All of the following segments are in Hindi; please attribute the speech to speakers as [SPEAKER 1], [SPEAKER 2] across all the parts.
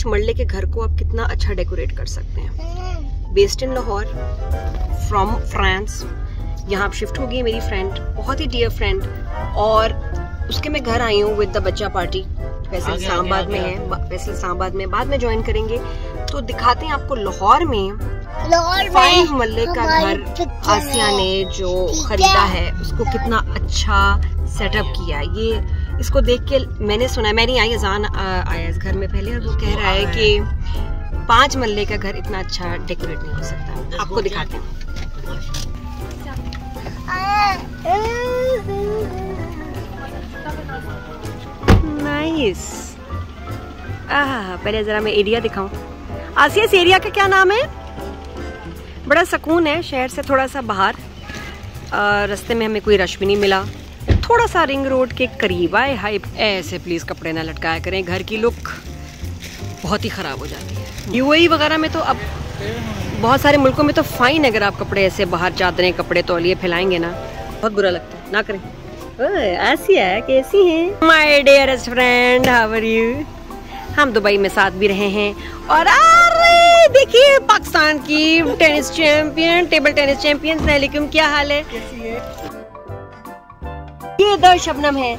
[SPEAKER 1] कि पाँच मरले के घर को आप कितना अच्छा डेकोरेट कर सकते हैं। Based in Lahore from France यहाँ आप शिफ्ट हो गई मेरी फ्रेंड बहुत ही डियर फ्रेंड और उसके मैं घर आई हूँ विद द बच्चा पार्टी वैसे इस्लामाबाद में है वैसे इस्लामाबाद में बाद में ज्वाइन करेंगे। तो दिखाते हैं आपको लाहौर में फाइव मल्ले का घर आसिया ने जो खरीदा
[SPEAKER 2] है।
[SPEAKER 1] है उसको कितना अच्छा सेटअप किया ये इसको देख के मैंने सुना मैं नहीं आई अजान आया इस घर में पहले और वो कह रहा है कि पाँच मल्ले का घर इतना अच्छा डेकोरेट नहीं हो सकता। आपको दिखाते हैं। नाइस आह पहले जरा मैं एरिया दिखाऊँ। आसिया इस एरिया का क्या नाम है? बड़ा सुकून है, शहर से थोड़ा सा बाहर। रास्ते में हमें कोई रश भी नहीं मिला। थोड़ा सा रिंग रोड के करीब आए हाई ऐसे प्लीज़ कपड़े ना लटकाया करें, घर की लुक बहुत ही ख़राब हो जाती है। यूएई वगैरह में तो अब बहुत सारे मुल्कों में तो फाइन अगर आप कपड़े ऐसे बाहर चादरें कपड़े तौलिए फैलाएँगे ना, बहुत बुरा लगता है, ना करें। ऐसी है कैसी हैं। My dearest friend how are you हम दुबई में साथ भी रहे हैं और अरे, देखिए पाकिस्तान की tennis champion table tennis champion सलाम क्या हाल है? ये द शबनम है।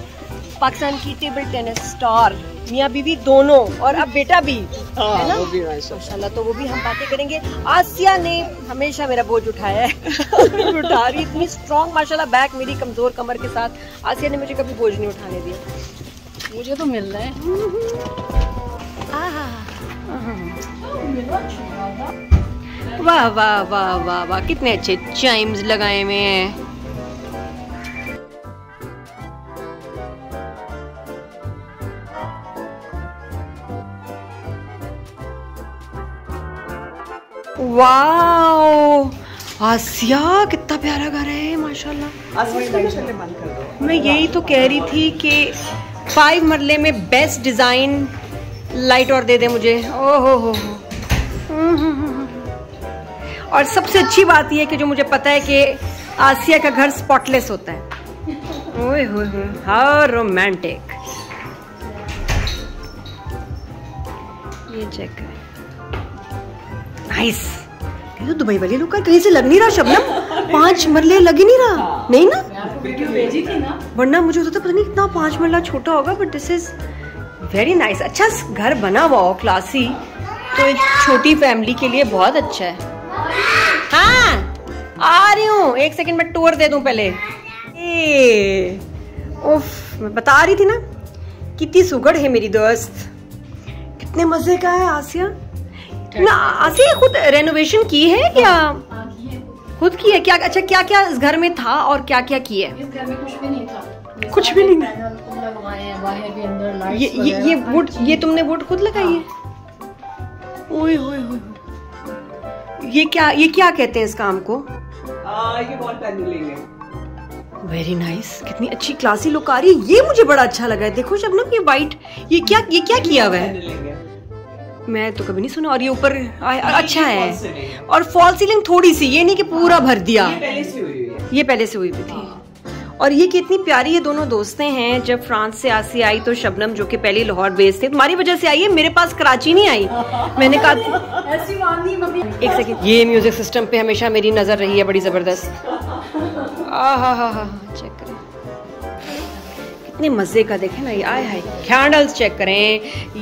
[SPEAKER 1] पाकिस्तान की टेबल टेनिस स्टार मियाँ बीवी दोनों और अब बेटा भी है ना? माशाल्लाह तो वो भी हम बातें करेंगे। आसिया ने हमेशा मेरा बोझ उठाया है। उठा रही इतनी स्ट्रॉन्ग माशाल्लाह बैक मेरी कमज़ोर कमर के साथ। आसिया ने मुझे कभी बोझ नहीं उठाने दिया।
[SPEAKER 3] मुझे तो मिल रहा है।
[SPEAKER 1] वाह वाह वाह वाह वाह कितने अच्छे चाइम्स लगाए हुए हैं। वाह आसिया कितना प्यारा घर है माशाल्लाह। मैं यही तो कह रही थी कि फाइव मरले में बेस्ट डिज़ाइन लाइट और दे दे मुझे। ओहो हो हो। और सबसे अच्छी बात यह कि जो मुझे पता है कि आसिया का घर स्पॉटलेस होता है। ओए हो हाउ रोमांटिक ये चेक नाइस ये तो दुबई वाले लोग का कहीं से लग नहीं रहा शबनम? पाँच मरले लग ही नहीं रहा। नहीं ना?
[SPEAKER 3] वीडियो भेजी थी ना।
[SPEAKER 1] वरना मुझे होता था पता नहीं कितना पाँच मरला छोटा होगा but this is very nice अच्छा घर बना हुआ हो क्लासी तो एक छोटी फैमिली के लिए बहुत अच्छा है। हाँ आ रही हूँ। एक सेकंड में टूर दे दूँ पहले। ए, उफ मैं बता रही थी ना कितनी सुगड़ है मेरी दोस्त। कितने मज़े का है आसिया। ना आसिया खुद रेनोवेशन की है या खुद की है क्या? अच्छा क्या क्या इस घर में था और क्या क्या किया है?
[SPEAKER 3] इस घर में कुछ भी नहीं था।
[SPEAKER 1] कुछ भी नहीं था।
[SPEAKER 3] पैनल खुद लगवाए हैं बाहर के अंदर
[SPEAKER 1] ये ये ये वुड ये तुमने वुड खुद लगाई है? ओए होए होए ये क्या ये क्या कहते हैं इस काम को?
[SPEAKER 4] ये वॉल पैनलिंग है।
[SPEAKER 1] Very nice nice. कितनी अच्छी क्लासी लुक आ रही है। ये मुझे बड़ा अच्छा लगा है। देखो शबनम ये वाइट ये क्या ये क्या किया हुआ है। मैं तो कभी नहीं सुना और ये ऊपर अच्छा है। और फॉल सीलिंग थोड़ी सी ये नहीं कि पूरा भर दिया।
[SPEAKER 4] ये पहले से हुई हुई
[SPEAKER 1] ये पहले से हुई हुई थी। और ये कितनी प्यारी ये दोनों दोस्तें हैं जब फ्रांस से आसी आई तो शबनम जो कि पहले लाहौर बेस्ड थे तुम्हारी वजह से आई है? मेरे पास कराची नहीं आई। मैंने कहा
[SPEAKER 3] ऐसी मम्मी।
[SPEAKER 1] एक सेकंड ये म्यूज़िक सिस्टम पे हमेशा मेरी नज़र रही है बड़ी ज़बरदस्त। आ हा हा हा चेक करें। कितने मज़े का देखें ना ये आय हाय कैंडल्स चेक करें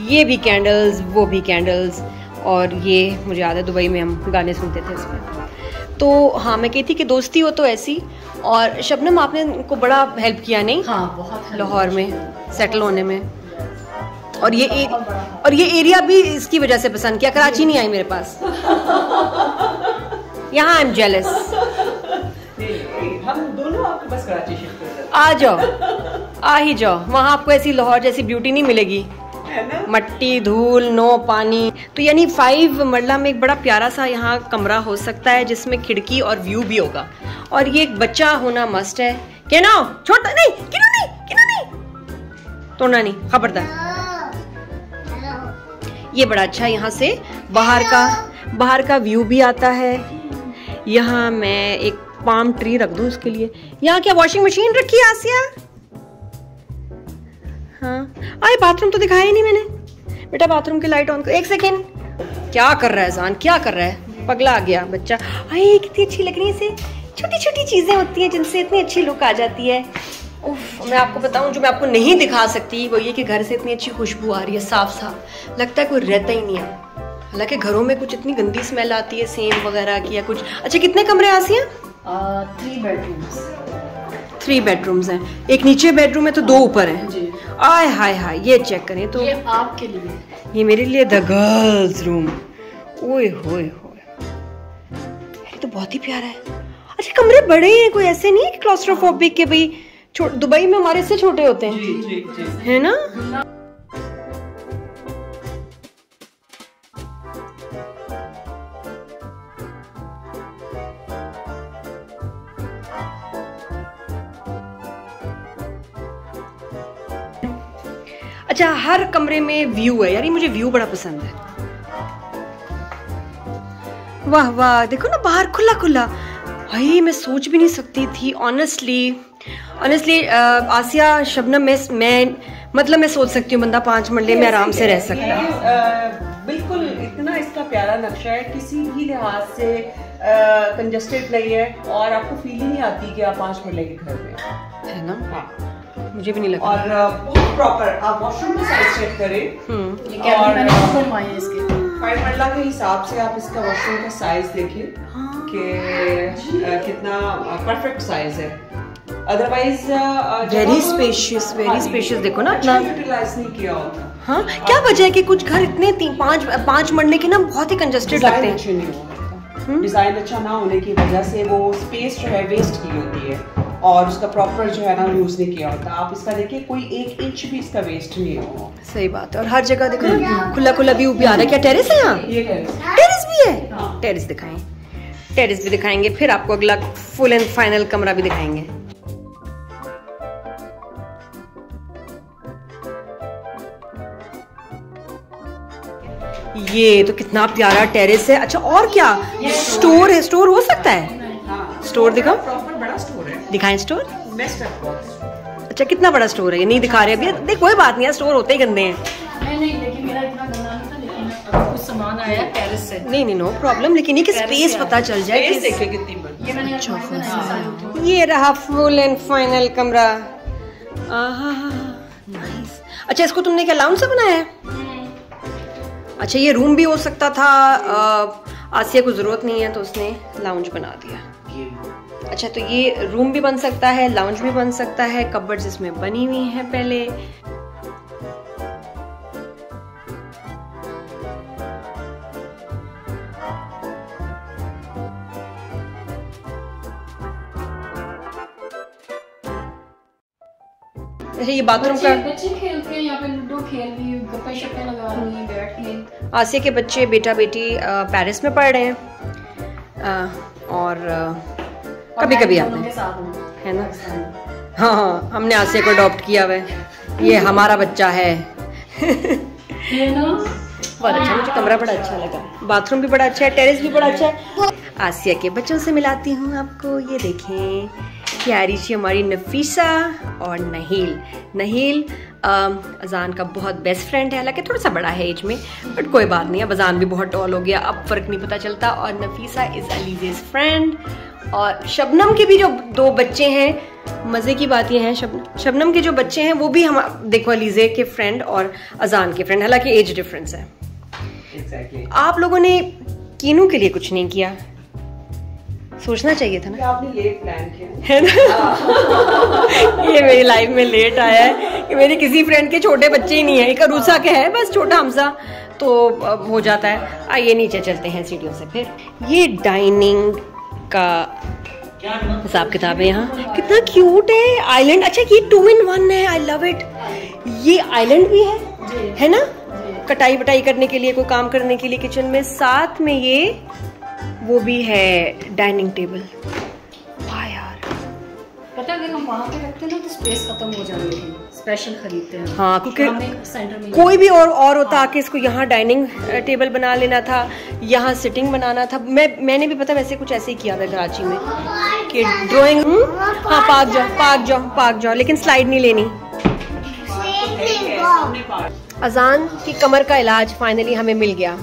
[SPEAKER 1] ये भी कैंडल्स वो भी कैंडल्स और ये मुझे याद है दुबई में हम गाने सुनते थे इसमें तो हाँ मैं कहती कि दोस्ती हो तो ऐसी और शबनम आपने उनको बड़ा हेल्प किया नहीं?
[SPEAKER 3] हाँ बहुत
[SPEAKER 1] लाहौर में सेटल होने में। और ये ए, और ये एरिया भी इसकी वजह से पसंद किया कराची नहीं आई मेरे पास। यहाँ आई एम जेलस
[SPEAKER 4] हम दोनों आपके पास कराची
[SPEAKER 1] आ जाओ। आ ही जाओ वहाँ आपको ऐसी लाहौर जैसी ब्यूटी नहीं मिलेगी। मट्टी धूल नो पानी। तो यानी फाइव मरला में एक बड़ा प्यारा सा यहाँ कमरा हो सकता है जिसमें खिड़की और व्यू भी होगा। और ये एक बच्चा होना मस्ट है। क्या ना छोटा नहीं किनो नहीं किनो नहीं। तोड़ना नहीं खबरदार। ये बड़ा अच्छा यहाँ से। बाहर का बाहर का व्यू भी आता है। यहाँ मैं एक पाम ट्री रख दूँ इसके लिए। यहाँ क्या वॉशिंग मशीन रखी है आसिया? हाँ। अरे बाथरूम तो दिखाया नहीं मैंने। बेटा बाथरूम की लाइट ऑन कर एक सेकेंड क्या कर रहा है जान? क्या कर रहा है? पगला आ गया बच्चा। अरे कितनी अच्छी लग रही है इसे। छोटी छोटी चीज़ें होती हैं जिनसे इतनी अच्छी लुक आ जाती है। उफ, मैं आपको बताऊँ, जो मैं आपको नहीं दिखा सकती, वो ये कि घर से इतनी अच्छी खुशबू आ रही है साफ़ साफ़ लगता है कोई रहता ही नहीं है। हालाँकि घरों में कुछ इतनी गंदी स्मेल आती है, सेम वगैरह की या कुछ। अच्छा कितने कमरे Asiya?
[SPEAKER 3] Three bedrooms
[SPEAKER 1] three bedrooms हैं। एक नीचे बेडरूम है तो दो ऊपर हैं। आय हाय हाय ये चेक करें तो।
[SPEAKER 3] ये आपके लिए
[SPEAKER 1] ये मेरे लिए द गर्ल्स रूम ओए होए होए। ये तो बहुत ही प्यारा है। अच्छा कमरे बड़े हैं कोई ऐसे नहीं है कि क्लॉस्ट्रोफोबिक के भाई दुबई में हमारे से छोटे होते हैं?
[SPEAKER 4] जी जी जी।
[SPEAKER 1] है ना? अच्छा हर कमरे में व्यू है। यार ये मुझे व्यू बड़ा पसंद है। वाह वाह देखो ना बाहर खुला खुला। भाई मैं सोच भी नहीं सकती थी ऑनेस्टली ऑनेस्टली आसिया शबनम में मैं मतलब मैं सोच सकती हूँ बंदा पाँच मंडे में आराम से रह सकता। है
[SPEAKER 4] बिल्कुल इतना इसका प्यारा नक्शा है किसी भी लिहाज से कंजस्टेड नहीं है और आपको फील ही नहीं आती कि आप पाँच मरले के घर में है
[SPEAKER 1] ना?
[SPEAKER 4] हाँ।
[SPEAKER 1] मुझे भी नहीं लगता
[SPEAKER 4] और बहुत प्रॉपर आप वॉशरूम का साइज़ चेक करें।
[SPEAKER 1] हम्म।
[SPEAKER 3] ये मैंने बनवाए हैं इसके।
[SPEAKER 4] फाइव मरला के हिसाब से आप इसका वॉशरूम का साइज़ देखिए
[SPEAKER 1] हाँ।
[SPEAKER 4] कि कितना परफेक्ट साइज़ है। Otherwise
[SPEAKER 1] Very spacious, very spacious देखो ना अपना।
[SPEAKER 4] यूटिलाइज नहीं किया होता।
[SPEAKER 1] हाँ क्या वजह है कि कुछ घर इतने तीन पाँच पाँच मंडे के ना बहुत ही कंजस्टेड लगते हैं।
[SPEAKER 4] डिज़ाइन अच्छा ना होने की वजह से वो स्पेस जो है वेस्ट की होती है। और उसका प्रॉपर जो है ना यूज़ नहीं किया होता। आप इसका देखिए कोई एक इंच भी इसका वेस्ट नहीं हुआ
[SPEAKER 1] सही बात है। और हर जगह देखो खुला खुला व्यू भी आ रहा है। क्या टेरेस है यहाँ?
[SPEAKER 4] ये
[SPEAKER 1] टेरेस भी है? टेरेस दिखाएँ। टेरेस भी दिखाएँगे फिर आपको अगला फुल एंड फाइनल कमरा भी दिखाएँगे। ये तो कितना प्यारा टेरेस है। अच्छा और क्या? स्टोर है। स्टोर हो सकता है?
[SPEAKER 4] हाँ।
[SPEAKER 1] स्टोर दिखाओ। दिखाएँ स्टोर अच्छा कितना बड़ा स्टोर है? ये नहीं दिखा रहे अभी। देख कोई बात नहीं है स्टोर होते ही गंदे हैं।
[SPEAKER 3] नहीं नहीं लेकिन मेरा इतना गंदा नहीं था लेकिन अभी कुछ सामान आया टेरेस से।
[SPEAKER 1] नहीं नहीं नो प्रॉब्लम लेकिन ये कि स्पेस पता चल जाए?
[SPEAKER 4] स्पेस कितनी
[SPEAKER 3] ये
[SPEAKER 1] अच्छा,
[SPEAKER 3] है।
[SPEAKER 1] ये रहा फुल एंड फाइनल कमरा। नाइस अच्छा इसको तुमने क्या लाउंज से बनाया है? अच्छा ये रूम भी हो सकता था आसिया को ज़रूरत नहीं है तो उसने लाउंज बना दिया। अच्छा तो ये रूम भी बन सकता है लाउंज भी बन सकता है कबर्ड्स इसमें बनी हुई हैं पहले। अच्छा ये बाथरूम का
[SPEAKER 3] बच्चे खेलते हैं यहाँ पे लूडो खेल रही है गप्पे शप्पे लगा रही है बैठ के।
[SPEAKER 1] आसिया के बच्चे बेटा बेटी पेरिस में पढ़ रहे हैं। और कभी कभी आते हैं।
[SPEAKER 3] हूँ।
[SPEAKER 1] है ना? हाँ हाँ हमने आसिया को अडॉप्ट किया हुआ है। ये हमारा बच्चा है। बहुत अच्छा मुझे कमरा बड़ा अच्छा लगा। बाथरूम भी बड़ा अच्छा है टेरेस भी बड़ा अच्छा है। आसिया के बच्चों से मिलाती हूँ आपको ये देखें। प्यारी थी हमारी नफीसा और नहील। नहील अजान का बहुत बेस्ट फ्रेंड है हालाँकि थोड़ा सा बड़ा है एज में बट कोई बात नहीं अब अजान भी बहुत टॉल हो गया अब फ़र्क नहीं पता चलता। और नफीसा इज़ अलीजेज फ्रेंड और शबनम के भी जो दो बच्चे हैं मज़े की बात ये है शब शबनम के जो बच्चे हैं वो भी हम देखो अलीजे के फ्रेंड और अजान के फ्रेंड हालाँकि एज डिफरेंस है।
[SPEAKER 4] एग्जैक्टली
[SPEAKER 1] आप लोगों ने कीनू के लिए कुछ नहीं किया। सोचना चाहिए था ना।
[SPEAKER 4] आपने लेट प्लान किया।
[SPEAKER 1] है ना? ये मेरी लाइफ में लेट आया है कि मेरे किसी फ्रेंड के छोटे बच्चे ही नहीं है। एक अरूसा के है बस छोटा हमसा। तो हो जाता है। आइए नीचे चलते हैं सीढ़ियों से फिर। ये डाइनिंग का हिसाब किताब है यहाँ। कितना क्यूट है आइलैंड अच्छा ये टू इन वन है। आई लव इट ये आइलैंड भी है है ना? कटाई वटाई करने के लिए कोई काम करने के लिए किचन में। साथ में ये वो भी है डाइनिंग टेबल वाह यार.
[SPEAKER 3] पता है अगर हम वहाँ पे रखते हैं ना तो स्पेस खत्म हो जाती है। स्पेशल खरीदते हैं
[SPEAKER 1] हाँ, क्योंकि
[SPEAKER 3] सेंटर में
[SPEAKER 1] कोई भी और और होता आके इसको यहाँ डाइनिंग टेबल बना लेना था यहाँ सिटिंग बनाना था। मैं मैंने भी पता वैसे कुछ ऐसे ही किया था कराची में कि ड्राइंग हाँ पार्क जाओ पार्क जाओ पार्क जाओ लेकिन स्लाइड नहीं लेनी। अजान की कमर का इलाज फाइनली हमें मिल गया।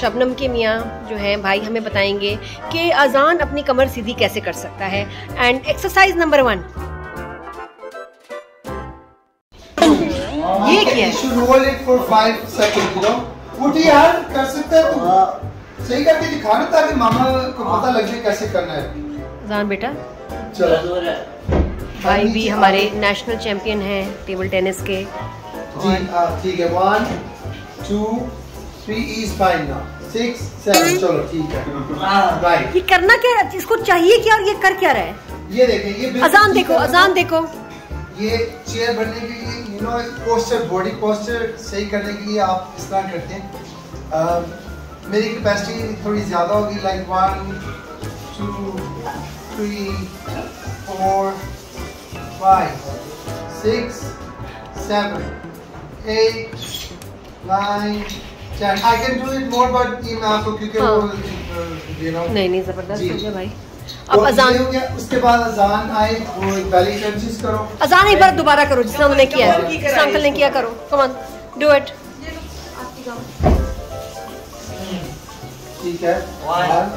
[SPEAKER 1] शबनम के मियाँ जो हैं भाई हमें बताएँगे कि अजान अपनी कमर सीधी कैसे कर सकता है। एंड एक्सरसाइज नंबर वन ये क्या है?
[SPEAKER 2] उठी यार कर सकता है। तू सही करके दिखाना ताकि मामा को पता लग जाए कैसे करना है।
[SPEAKER 1] अजान बेटा।
[SPEAKER 2] चलो।
[SPEAKER 1] भाई भी हमारे नेशनल चैंपियन हैं टेबल टेनिस के।
[SPEAKER 2] जी हाँ, ठीक है। One two three is fine now six seven चलो ठीक है। राइट
[SPEAKER 1] ये करना क्या है? इसको चाहिए क्या और ये कर क्या रहा है?
[SPEAKER 2] ये देखें ये
[SPEAKER 1] अजान देखो अजान देखो।
[SPEAKER 2] ये चेयर बनने के लिए you know posture body posture सही करने के लिए आप इस तरह करते हैं। अम, मेरी कैपेसिटी थोड़ी ज़्यादा होगी like one two three four five six seven eight nine I can do it more but ये मैं आपको क्योंकि वो यू नो
[SPEAKER 1] नहीं नहीं ज़बरदस्त हो गया भाई।
[SPEAKER 2] अब
[SPEAKER 1] अब अजान
[SPEAKER 2] हो गया उसके बाद अजान आए वो बेली क्रंचेस करो।
[SPEAKER 1] अजान एक बार दोबारा करो जिसने उन्होंने किया है। अंकल ने किया करो। कम ऑन डू इट
[SPEAKER 2] ठीक है। One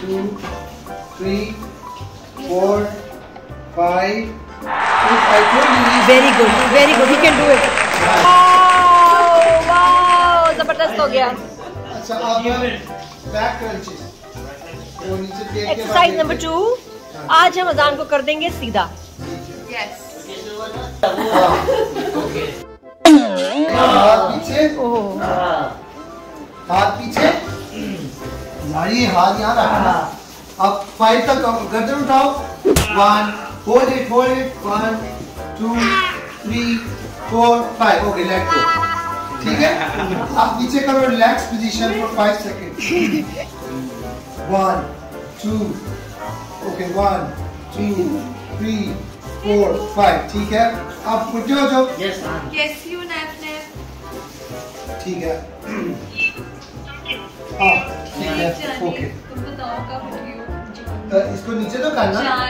[SPEAKER 2] two three four five
[SPEAKER 1] very good very good you can do it ज़बरदस्त हो गया।
[SPEAKER 2] अच्छा back crunches
[SPEAKER 1] exercise number two आज हम अजान को कर देंगे सीधा।
[SPEAKER 2] हाथ पीछे। हाथ पीछे। यार ये हाथ यहाँ रखना। अब फाइव तक गर्दन उठाओ। One hold it hold it one two three four five okay let go ठीक है? आप नीचे करो relax position for five second one two okay one two three four five ठीक है? अब उठे हो
[SPEAKER 5] nap.
[SPEAKER 2] ठीक है? हाँ ठीक है. ओके
[SPEAKER 5] हो
[SPEAKER 2] तो इसको नीचे तो करना।
[SPEAKER 5] चार।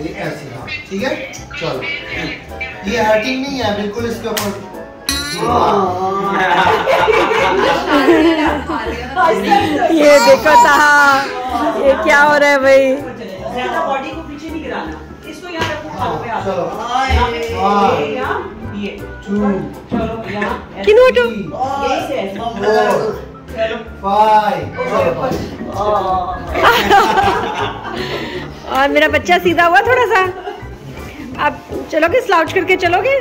[SPEAKER 2] ये ऐसे हाँ ठीक है? चलो. ये हर्टिंग नहीं है बिल्कुल इसके ऊपर। जी, हाँ।
[SPEAKER 1] ये देखो ताहा ये क्या हो रहा है भाई?
[SPEAKER 4] बॉडी को पीछे नहीं गिराना इसको यहाँ रखो
[SPEAKER 2] टू
[SPEAKER 1] किनु
[SPEAKER 4] चलो
[SPEAKER 1] और मेरा बच्चा सीधा हुआ थोड़ा सा? आप चलोगे स्लाउच करके चलोगे?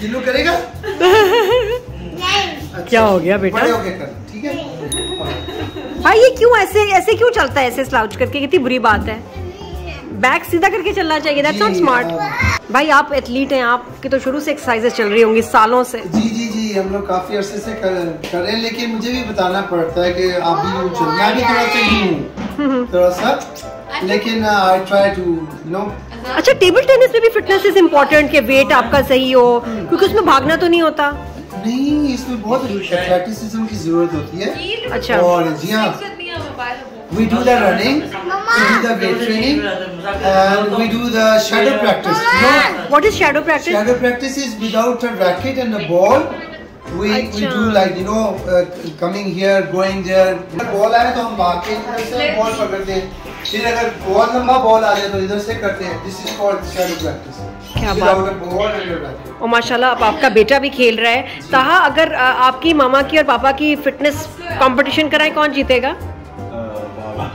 [SPEAKER 2] किलो करेगा?
[SPEAKER 1] क्या हो गया बेटा?
[SPEAKER 2] ठीक है?
[SPEAKER 1] भाई ये क्यों ऐसे ऐसे क्यों चलता है ऐसे स्लाउच करके? कितनी बुरी बात है। बैक सीधा करके चलना चाहिए दैट्स नॉट स्मार्ट भाई आप एथलीट हैं आपकी तो शुरू से एक्सरसाइजेस चल रही होंगी सालों से।
[SPEAKER 2] जी जी जी हम लोग काफ़ी अरसे से कर, कर रहे हैं लेकिन मुझे भी बताना पड़ता है कि आप भी यूँ चल मैं भी थोड़ा सा हूँ थोड़ा सा लेकिन आई ट्राई टू नो
[SPEAKER 1] अच्छा टेबल टेनिस में भी फिटनेस इज़ इम्पोर्टेंट कि वेट आपका सही हो क्योंकि उसमें भागना तो नहीं होता।
[SPEAKER 2] नहीं इसमें बहुत एथलेटिसिज्म की ज़रूरत होती है।
[SPEAKER 1] अच्छा।
[SPEAKER 2] और जी हाँ। We do the running we do the weight training and we do the shadow practice
[SPEAKER 1] what is shadow practice
[SPEAKER 2] shadow practice is without a racket and a ball We we
[SPEAKER 1] अच्छा।
[SPEAKER 2] do like you know uh, coming here going there. Ball आए तो हम बाकी इंटरेस्ट बॉल पकड़ते हैं फिर अगर बहुत लंबा बॉल आ जाए तो इधर से करते हैं। This is called shadow practice
[SPEAKER 1] क्या
[SPEAKER 2] racket
[SPEAKER 1] और माशाल्लाह अब आपका बेटा भी खेल रहा है। ताहा अगर आपकी मामा की और पापा की फिटनेस कंपटीशन कराए कौन जीतेगा?
[SPEAKER 6] बाबा।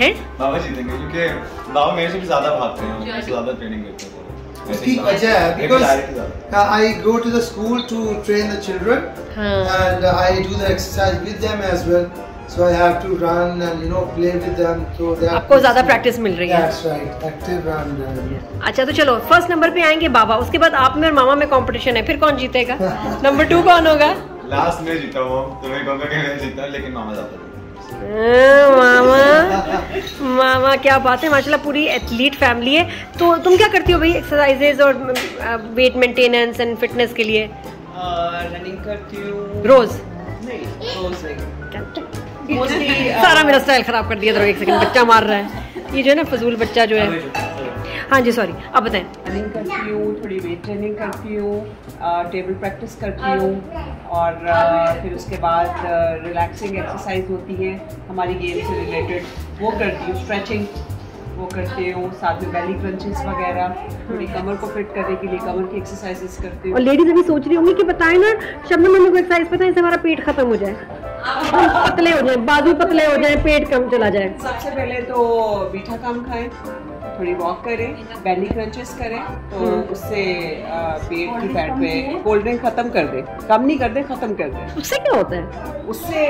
[SPEAKER 1] हैं?
[SPEAKER 6] बाबा जीतेंगे क्योंकि बाबा मेरे से भी ज़्यादा भागते हैं ज़्यादा ट्रेनिंग करते हैं। वो। वैसे
[SPEAKER 2] उसकी
[SPEAKER 6] बाबा-
[SPEAKER 2] वजह
[SPEAKER 6] लेकिन
[SPEAKER 2] because
[SPEAKER 6] direct ज़्यादा।
[SPEAKER 2] I go to the school to train the children and I do the exercise with them as well. So I have to run and you know play with them. So they are
[SPEAKER 1] आपको ज़्यादा practice मिल रही है।
[SPEAKER 2] That's right, active and uh,
[SPEAKER 1] अच्छा तो चलो फ़र्स्ट नंबर पे आएँगे बाबा उसके बाद आप में और मामा में कंपटीशन है फिर कौन जीतेगा? नंबर टू कौन होगा?
[SPEAKER 6] लास्ट में जीता वो तो मैं कहूँगा कि मैं जीता लेकिन मामा ज़्यादा जीते।
[SPEAKER 1] अं, मामा। मामा क्या बात है माशाल्लाह पूरी एथलीट फैमिली है। तो तुम क्या करती हो भाई एक्सरसाइजेज और वेट मेंटेनेंस एंड फिटनेस के लिए?
[SPEAKER 4] रनिंग करती हूँ।
[SPEAKER 1] रोज?
[SPEAKER 4] नहीं रोज नहीं।
[SPEAKER 1] सारा मेरा स्टाइल खराब कर दिया एक सेकंड बच्चा मार रहा है। ये जो है ना फजूल बच्चा जो है। हाँ जी सॉरी अब बताएँ।
[SPEAKER 4] रनिंग करती हूँ थोड़ी वेट ट्रेनिंग करती हूँ टेबल प्रैक्टिस करती हूँ और फिर उसके बाद रिलैक्सिंग एक्सरसाइज होती है हमारी गेम से रिलेटेड वो करती हूँ स्ट्रेचिंग वो करती हूँ साथ में बेली क्रंचेस वगैरह थोड़ी कमर को फिट करने के लिए कमर की एक्सरसाइजेस करती
[SPEAKER 1] और लेडीज़ अभी सोच रही होंगी कि बताएँ ना शबनम मम्मी को एक्सरसाइज बताएँ इससे हमारा पेट खत्म हो जाए। पतले हो जाए बाजू पतले हो जाए पेट कम चला जाए।
[SPEAKER 4] सबसे पहले तो मीठा काम खाएँ थोड़ी वॉक करें बेली क्रंचेस करें तो उससे पेट की फैट पे कोल्ड ड्रिंक खत्म कर दे। कम नहीं कर दे खत्म कर दे।
[SPEAKER 1] उससे क्या होता है?
[SPEAKER 4] उससे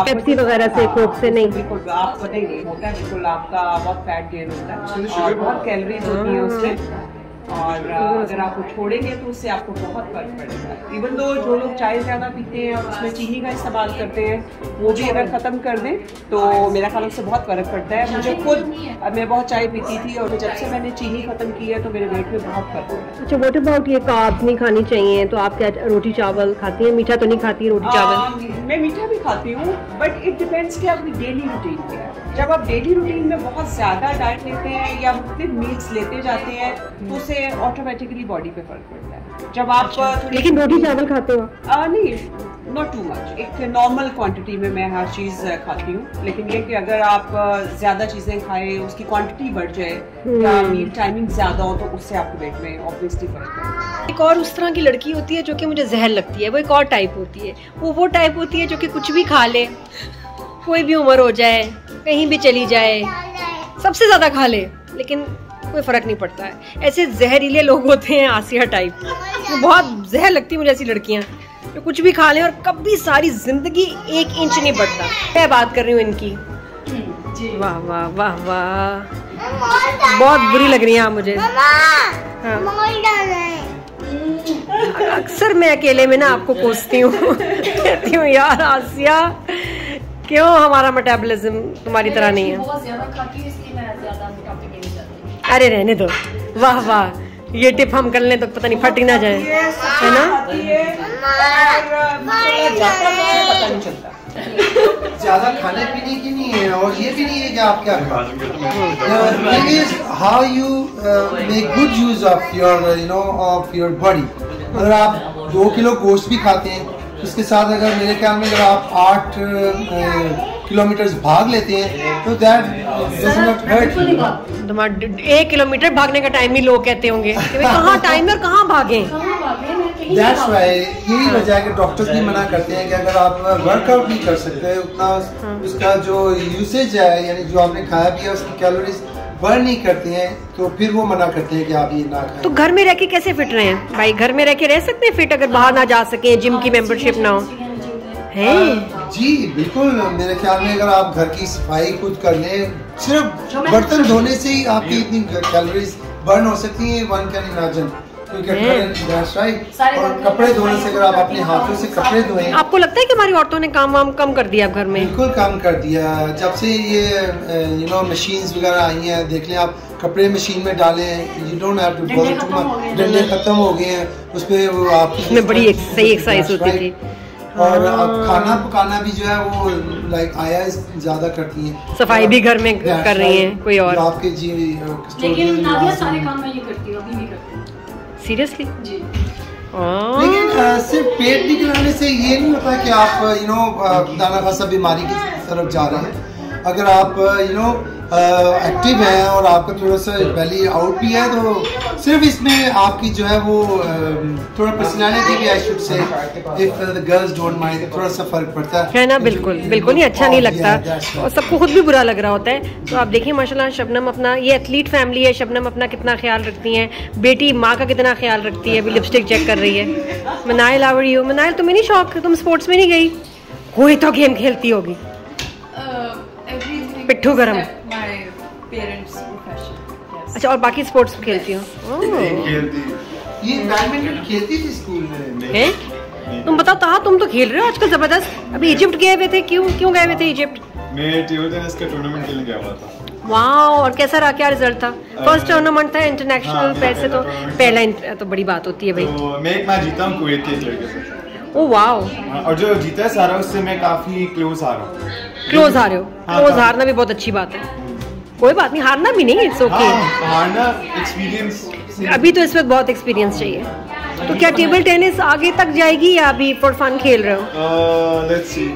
[SPEAKER 1] पेप्सी वगैरह से कोक से नहीं।
[SPEAKER 4] बिल्कुल आप बताइए होता है बिल्कुल आपका बहुत फैट गेन होता है। और बहुत कैलोरीज होती है उससे। और अगर आप वो छोड़ेंगे तो उससे आपको बहुत फ़र्क पड़ेगा इवन दो जो लोग चाय ज़्यादा पीते हैं और उसमें चीनी का इस्तेमाल करते हैं वो भी अगर ख़त्म कर दें तो मेरा ख्याल उससे बहुत फ़र्क पड़ता है। मुझे खुद अब मैं बहुत चाय पीती थी और जब से मैंने चीनी ख़त्म की है तो मेरे वेट में बहुत फ़र्क पड़ा है
[SPEAKER 1] अच्छा वॉट अबाउट ये कार्ब्स नहीं खानी चाहिए? तो आप क्या रोटी चावल खाती हैं? मीठा तो नहीं खाती रोटी चावल?
[SPEAKER 4] मैं मीठा भी खाती हूँ बट इट डिपेंड्स कि आपकी डेली रूटीन क्या है। जब आप डेली रूटीन में बहुत ज़्यादा डाइट लेते हैं या मुख्तलिफ़ मील्स लेते जाते हैं तो उससे ऑटोमेटिकली बॉडी पे फ़र्क पड़ता है। जब आप थोड़ी
[SPEAKER 1] लेकिन रोटी चावल खाते हो?
[SPEAKER 4] आ, नहीं नॉट टू मच एक नॉर्मल क्वांटिटी में मैं हर चीज़ खाती हूँ। लेकिन ये कि अगर आप ज़्यादा चीज़ें खाएँ उसकी क्वांटिटी बढ़ जाए या मील टाइमिंग ज़्यादा हो तो उससे आपके वेट में ऑब्वियसली फ़र्क पड़ता है।
[SPEAKER 1] एक और उस तरह की लड़की होती है जो कि मुझे जहर लगती है। वो एक और टाइप होती है। वो वो टाइप होती है जो कि कुछ भी खा ले कोई भी उम्र हो जाए कहीं भी चली जाए सबसे ज़्यादा खा ले लेकिन कोई फ़र्क नहीं पड़ता है। ऐसे जहरीले लोग होते हैं आसिया टाइप वो बहुत जहर लगती है मुझे ऐसी लड़कियाँ। जो कुछ भी खा लें और कभी सारी ज़िंदगी एक इंच नहीं बढ़ता। मैं बात कर रही हूँ इनकी। वाह वाह वाह वाह। बहुत बुरी लग रही है आप मुझे। हाँ। अक्सर मैं अकेले में ना आपको कोसती हूँ। कहती हूँ यार आसिया क्यों हमारा मेटाबॉलिज्म तुम्हारी तरह नहीं है? अरे रहने दो। वाह वाह। ये टिप हम कर लें तो पता नहीं फट ना जाए। है ना?
[SPEAKER 2] ज़्यादा खाने पीने की नहीं है और ये भी नहीं है कि आप क्या uh, make good use of your uh, you know of your body. अगर आप दो किलो गोश्त भी खाते हैं उसके साथ अगर मेरे ख्याल में अगर आप आठ किलोमीटर भाग लेते हैं तो दैट
[SPEAKER 1] एक किलोमीटर भागने का टाइम ही लोग कहते होंगे। कि कहाँ टाइम और कहाँ भागे?
[SPEAKER 3] कहाँ भागे? मैं कहीं नहीं
[SPEAKER 2] दैट्स वाई यही वजह है कि डॉक्टर्स भी मना करते हैं कि अगर आप वर्कआउट नहीं कर सकते उतना उसका जो यूसेज है यानी जो आपने खाया पिया उसकी कैलोरीज बर्न नहीं करते हैं तो फिर वो मना करते हैं कि आप ये ना खाएँ।
[SPEAKER 1] तो घर में रह के कैसे फिट रहे? हैं भाई घर में रह के रह सकते हैं फिट अगर बाहर ना जा सके जिम की मेंबरशिप ना हो। है।
[SPEAKER 2] जी बिल्कुल मेरे ख्याल में अगर आप घर की सफ़ाई खुद कर लें सिर्फ़ बर्तन धोने से ही आपकी इतनी कैलोरीज बर्न हो सकती है वन कैन इमेजिन. और कपड़े धोने से अगर आप अपने हाथों से कपड़े धोएँ
[SPEAKER 1] आपको लगता है कि हमारी औरतों ने काम वाम कम कर दिया घर में?
[SPEAKER 2] बिल्कुल काम कर दिया। जब से ये यू नो मशीन वगैरह आई हैं देख लें आप कपड़े मशीन में डालें यू डोंट हैव टू
[SPEAKER 3] डंडे खत्म हो गए हैं।
[SPEAKER 2] हो हैं वो आप
[SPEAKER 1] उसमें बड़ी सही एक्सरसाइज होती थी।
[SPEAKER 2] और अब
[SPEAKER 1] हाँ।
[SPEAKER 2] खाना पकाना भी जो है वो लाइक आया ज़्यादा करती हैं।
[SPEAKER 1] सफ़ाई भी घर में कर रही है कोई और?
[SPEAKER 2] आपके जी
[SPEAKER 3] लेकिन नादिया सारे काम मैं ये करती हूँ अभी भी करती हूँ।
[SPEAKER 1] सीरियसली
[SPEAKER 3] जी।
[SPEAKER 2] लेकिन सिर्फ़ पेट निकलाने से ये नहीं होता कि आप यू नो दाना खासा बीमारी की तरफ़ जा रहे हैं। अगर आप यू नो एक्टिव हैं और आपका थोड़ा सा बेली आउट भी है तो सिर्फ़ इसमें आपकी जो है वो थोड़ा पर्सनालिटी भी I should say if the girls don't mind थोड़ा सा फ़र्क पड़ता है।
[SPEAKER 1] है ना बिल्कुल बिल्कुल नहीं अच्छा नहीं लगता।
[SPEAKER 2] that's right.
[SPEAKER 1] और सबको खुद भी बुरा लग रहा होता है। तो आप देखिए माशाल्लाह शबनम अपना ये एथलीट फैमिली है शबनम अपना कितना ख्याल रखती हैं। बेटी माँ का कितना ख्याल रखती है अभी लिपस्टिक चेक कर रही है। मनाइल आवड़ी हो मनाइल तुम्हें नहीं शौक? तुम स्पोर्ट्स में नहीं गई? कोई तो गेम खेलती होगी। पिट्ठू गरम। अच्छा और बाकी स्पोर्ट्स खेलती हो? ओह,
[SPEAKER 6] खेलती।
[SPEAKER 2] ये थी स्कूल में?
[SPEAKER 1] तुम बताओ ताहा तुम तो खेल रहे हो आजकल ज़बरदस्त? अभी इजिप्ट गए हुए थे क्यों क्यों गए हुए थे इजिप्ट
[SPEAKER 6] मैं टेबल टेनिस का टूर्नामेंट खेलने गया हुआ था।
[SPEAKER 1] वाह और कैसा रहा? क्या रिज़ल्ट था? फ़र्स्ट टूर्नामेंट था इंटरनेशनल
[SPEAKER 6] हाँ,
[SPEAKER 1] पैसे तो
[SPEAKER 6] पहला
[SPEAKER 1] तो बड़ी बात होती है भाई।
[SPEAKER 6] तो मैं एक मैच जीता हूँ कुवैत के लड़के से।
[SPEAKER 1] ओ
[SPEAKER 6] हाँ, और जो जीता है सारा उससे मैं काफ़ी क्लोज आ रहा हूँ।
[SPEAKER 1] क्लोज आ रहे हो?
[SPEAKER 6] हाँ,
[SPEAKER 1] क्लोज
[SPEAKER 6] हाँ।
[SPEAKER 1] हारना भी बहुत अच्छी बात है। कोई बात नहीं हारना भी नहीं इट्स ओके
[SPEAKER 6] हाँ हारना एक्सपीरियंस
[SPEAKER 1] अभी तो इस वक्त बहुत एक्सपीरियंस चाहिए। तो क्या टेबल टेनिस आगे तक जाएगी या अभी फॉर फन खेल रहे हो?
[SPEAKER 6] लेट्स सी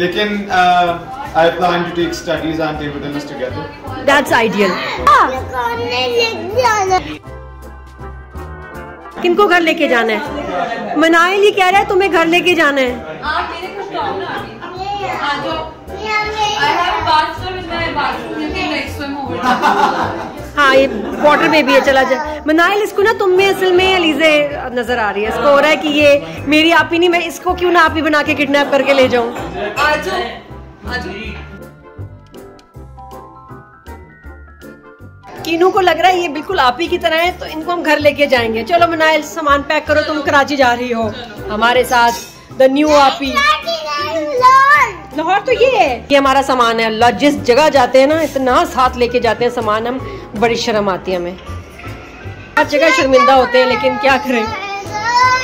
[SPEAKER 6] लेकिन I plan to take studies on table tennis together
[SPEAKER 1] that's ideal किनको घर लेके जाना है? मनाइल ये कह रहा है तुम्हें घर लेके जाना है. हाँ ये वाटर बेबी है चला जाए मनाइल इसको ना तुम में असल में अलीजे नज़र आ रही है। इसको हो रहा है कि ये मेरी आप ही नहीं मैं इसको क्यों ना आप ही बना के किडनैप करके ले जाऊँ? कीनू को लग रहा है ये बिल्कुल आप ही की तरह है तो इनको हम घर लेके जाएँगे। चलो मनाइल सामान पैक करो, तुम कराची जा रही हो। हमारे साथ द न्यू आपी लाहौर तो ये है। ये हमारा सामान है, अल्लाह, जिस जगह जाते हैं ना, इतना साथ लेके जाते हैं सामान, हम बड़ी शर्म आती है हमें। हर जगह शर्मिंदा होते हैं, लेकिन क्या करें?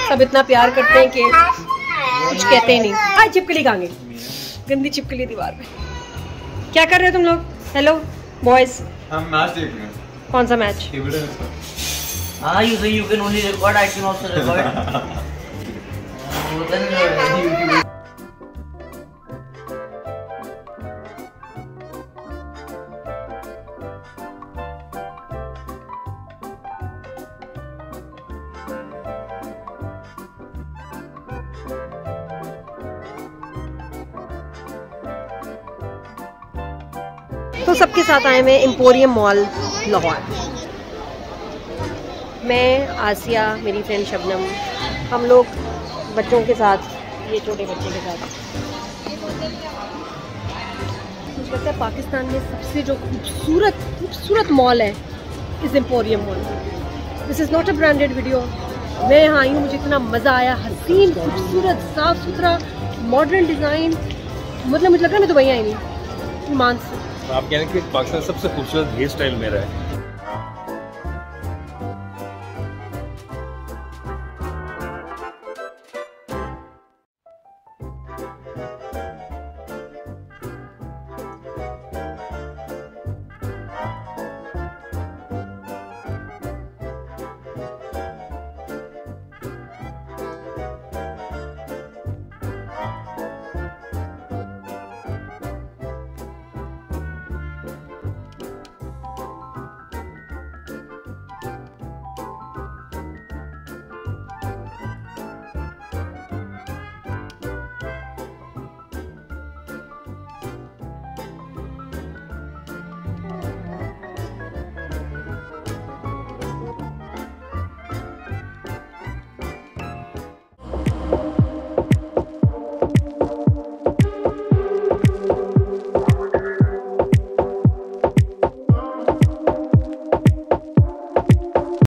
[SPEAKER 1] सब इतना प्यार करते हैं कि कुछ कहते ही नहीं। आज चिपकली कहाँ गंदी चिपकली दीवार पे। क्या कर रहे हो तुम लोग? हेलो बॉयज़
[SPEAKER 6] हम मैच देख रहे हैं।
[SPEAKER 1] कौन सा match
[SPEAKER 7] you can only record I can also
[SPEAKER 1] record सबके साथ आए मैं एम्पोरियम मॉल लाहौर। मैं, आसिया, मेरी फ्रेंड शबनम, हम लोग बच्चों के साथ, ये छोटे बच्चे के साथ। मुझे लगता है पाकिस्तान में सबसे जो खूबसूरत खूबसूरत मॉल है इस emporium mall this is not a branded video मैं यहाँ आई हूँ, मुझे इतना मज़ा आया, हसीन, खूबसूरत साफ़ सुथरा मॉडर्न डिज़ाइन मतलब मुझे लग रहा है मैं दुबई आई नहीं। ईमान से।
[SPEAKER 8] आप कह रहे हैं कि पाकिस्तान सबसे खूबसूरत हेयर स्टाइल मेरा है।